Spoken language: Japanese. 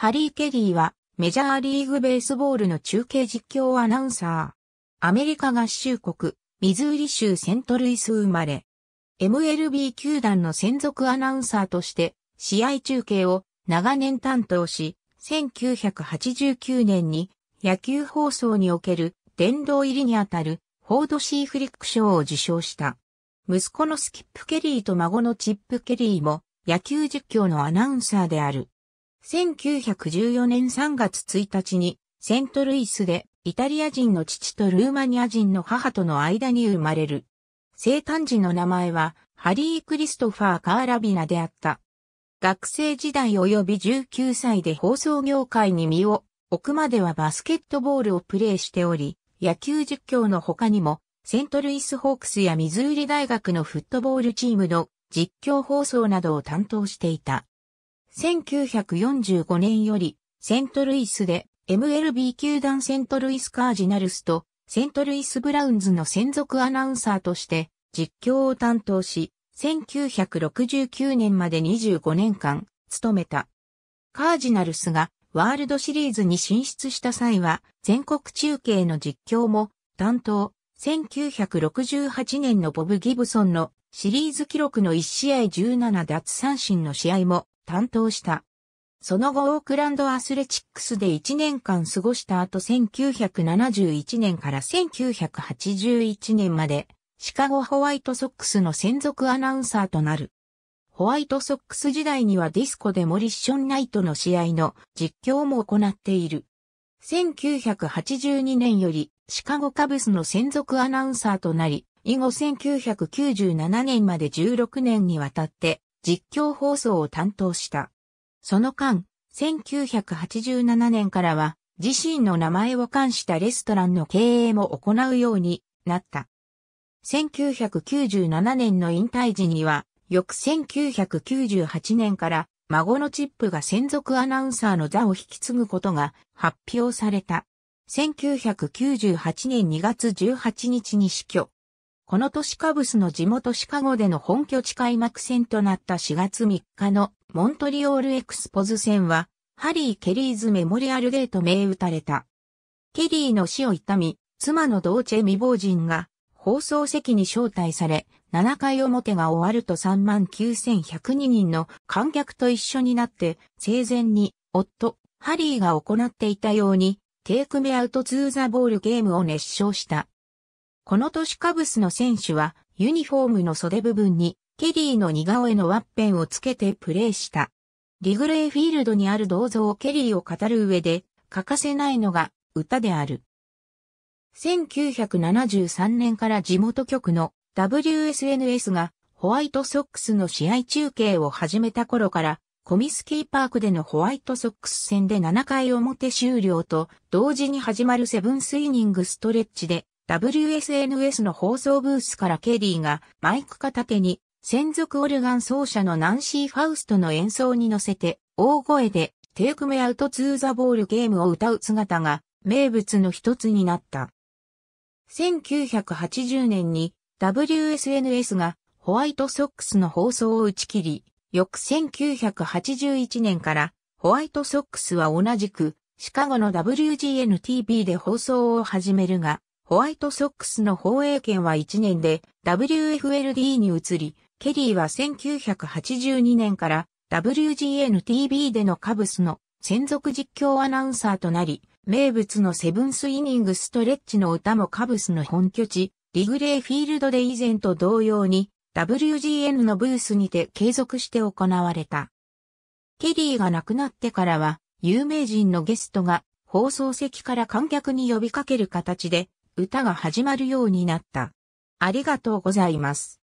ハリー・ケリーはメジャーリーグベースボールの中継実況アナウンサー。アメリカ合衆国、ミズーリ州セントルイス生まれ。MLB 球団の専属アナウンサーとして試合中継を長年担当し、1989年に野球放送における殿堂入りにあたるフォード・C・フリック賞を受賞した。息子のスキップ・ケリーと孫のチップ・ケリーも野球実況のアナウンサーである。1914年3月1日にセントルイスでイタリア人の父とルーマニア人の母との間に生まれる。生誕時の名前はハリー・クリストファー・カーラビナであった。学生時代及び19歳で放送業界に身を置くまではバスケットボールをプレーしており、野球実況の他にも、セントルイスホークスやミズーリ大学のフットボールチームの実況放送などを担当していた。1945年より、セントルイスで MLB 球団セントルイスカージナルスとセントルイスブラウンズの専属アナウンサーとして実況を担当し、1969年まで25年間務めた。カージナルスがワールドシリーズに進出した際は全国中継の実況も担当。1968年のボブ・ギブソンのシリーズ記録の1試合17奪三振の試合も担当した。その後オークランドアスレチックスで1年間過ごした後1971年から1981年までシカゴホワイトソックスの専属アナウンサーとなる。ホワイトソックス時代にはディスコでモリッションナイトの試合の実況も行っている。1982年よりシカゴカブスの専属アナウンサーとなり、以後1997年まで16年にわたって実況放送を担当した。その間、1987年からは自身の名前を冠したレストランの経営も行うようになった。1997年の引退時には、翌1998年から孫のチップが専属アナウンサーの座を引き継ぐことが発表された。1998年2月18日に死去。この年カブスの地元シカゴでの本拠地開幕戦となった4月3日のモントリオールエクスポズ戦は、ハリー・ケリーズメモリアルデーと銘打たれた。ケリーの死を悼み、妻のドーチェ未亡人が放送席に招待され、7回表が終わると39,102人の観客と一緒になって、生前に、夫、ハリーが行っていたように、テイクメアウトツーザボールゲームを熱唱した。この年カブスの選手は、ユニフォームの袖部分に、ケリーの似顔絵のワッペンをつけてプレーした。リグレーフィールドにある銅像ケリーを語る上で、欠かせないのが歌である。1973年から地元局の WSNS がホワイトソックスの試合中継を始めた頃からコミスキーパークでのホワイトソックス戦で7回表終了と同時に始まるセブンスイニングストレッチで WSNS の放送ブースからケリーがマイク片手に専属オルガン奏者のナンシー・ファウストの演奏に乗せて大声でテイクメアウトツーザボールゲームを歌う姿が名物の一つになった。1980年に WSNS がホワイトソックスの放送を打ち切り、翌1981年からホワイトソックスは同じくシカゴの WGN-TV で放送を始めるが、ホワイトソックスの放映権は1年で WFLD に移り、ケリーは1982年から WGN-TV でのカブスの専属実況アナウンサーとなり、名物のセブンスイニングストレッチの歌もカブスの本拠地、リグレーフィールドで以前と同様に WGN のブースにて継続して行われた。ケリーが亡くなってからは有名人のゲストが放送席から観客に呼びかける形で歌が始まるようになった。ありがとうございます。